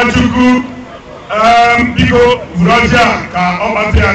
Nwachukwu um, biko vụrụzie ka ọ kpatụ aka